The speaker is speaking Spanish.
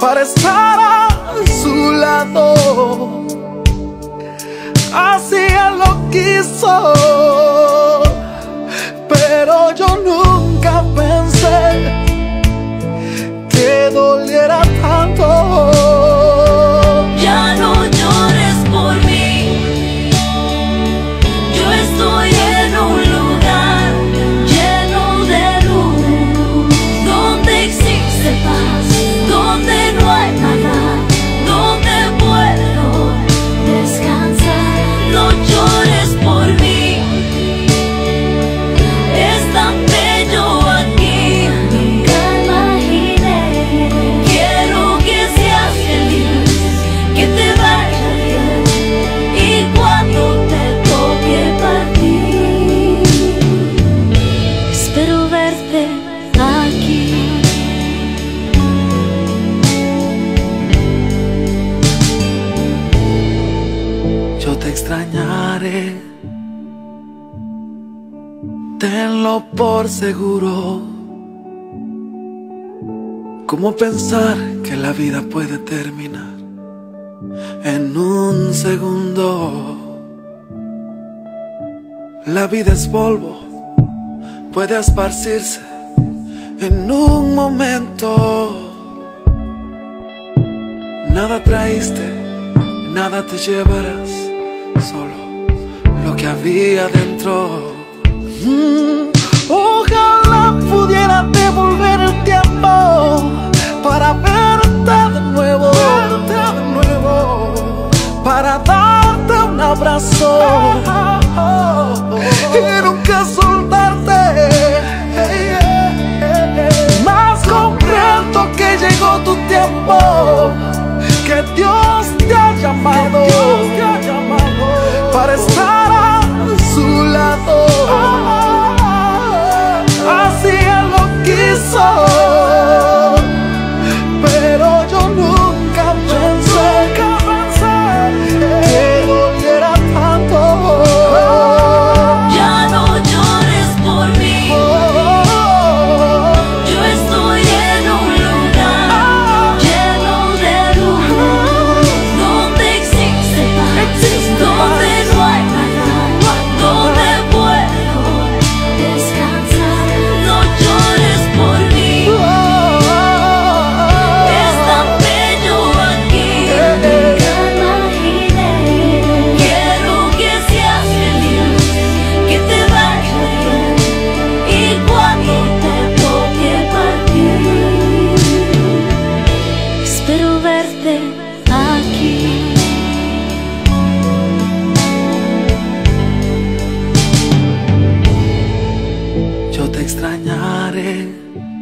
para estar a su lado. Así él lo quiso, pero yo nunca pensé Yo te extrañaré, tenlo por seguro. ¿Cómo pensar que la vida puede terminar en un segundo? La vida es polvo, puede esparcirse en un momento. Nada traíste, nada te llevarás, solo lo que había dentro. Mm, ojalá pudiera devolver el tiempo para verte de nuevo, de nuevo, para darte un abrazo y nunca. Para estar extrañaré, tenlo por seguro.